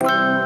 you